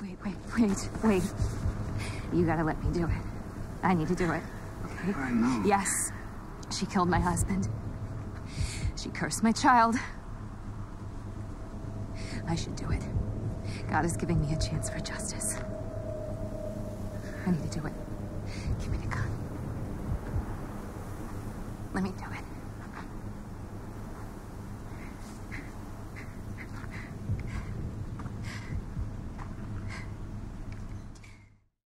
Wait, wait, wait, wait. You gotta let me do it. I need to do it. Okay? I know. Yes. She killed my husband. She cursed my child. I should do it. God is giving me a chance for justice. I need to do it. Give me the gun. Let me do it.